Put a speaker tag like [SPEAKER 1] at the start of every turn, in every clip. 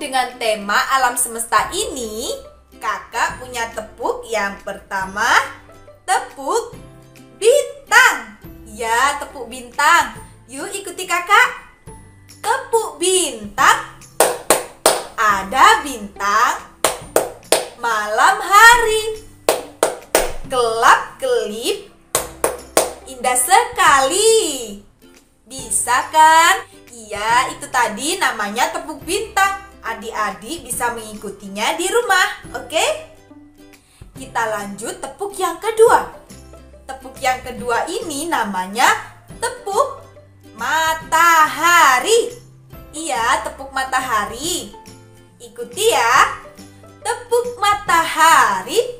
[SPEAKER 1] dengan tema alam semesta ini, kakak punya tepuk yang pertama, tepuk bintang. Ya, tepuk bintang. Yuk ikuti kakak. Tepuk bintang. Ada bintang malam hari. Kelap-kelip indah sekali. Bisa kan? Iya, itu tadi namanya tepuk bintang. Adik-adik bisa mengikutinya di rumah, oke? Kita lanjut tepuk yang kedua. Tepuk yang kedua ini namanya tepuk matahari. Iya, tepuk matahari. Ikuti ya. Tepuk matahari.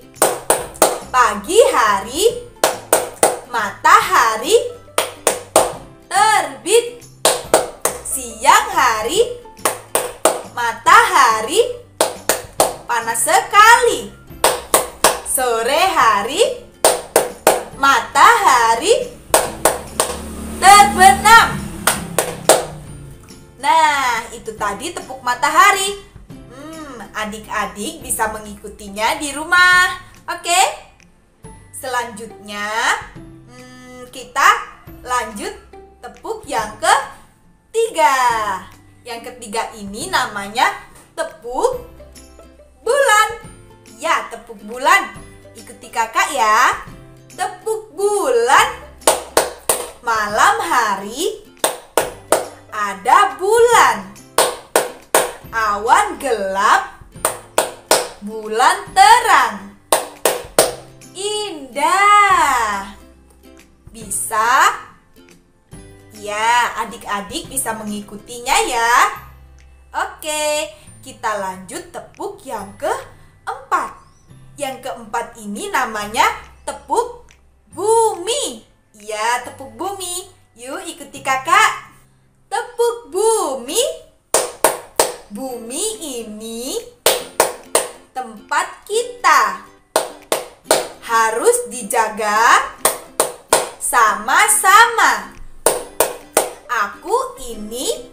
[SPEAKER 1] Siang hari matahari panas sekali. Sore hari matahari terbenam. Nah itu tadi tepuk matahari. Hmm adik-adik bisa mengikutinya di rumah. Oke? Selanjutnya hmm, kita lanjut tepuk yang ketiga. Yang ketiga ini namanya tepuk bulan. Ya, tepuk bulan. Ikuti kakak ya. Tepuk bulan. Malam hari ada bulan. Awan gelap. Bulan terang. Indah. Bisa Ya, adik-adik bisa mengikutinya ya. Oke, kita lanjut tepuk yang keempat. Yang keempat ini namanya tepuk bumi. Ya, tepuk bumi. Yuk ikuti kakak. Tepuk bumi. Bumi ini tempat kita. Harus dijaga sama-sama. Aku ini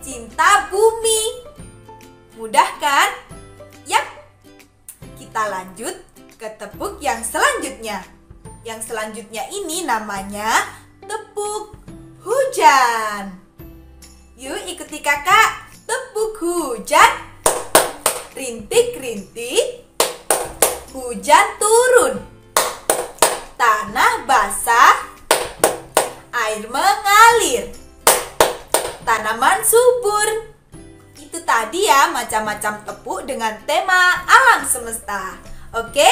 [SPEAKER 1] cinta bumi. Mudah kan? Yap. Kita lanjut ke tepuk yang selanjutnya. Yang selanjutnya ini namanya tepuk hujan. Yuk ikuti kakak. Tepuk hujan. Rintik-rintik. Hujan turun. Tanah Ya macam-macam tepuk dengan tema alam semesta. Oke?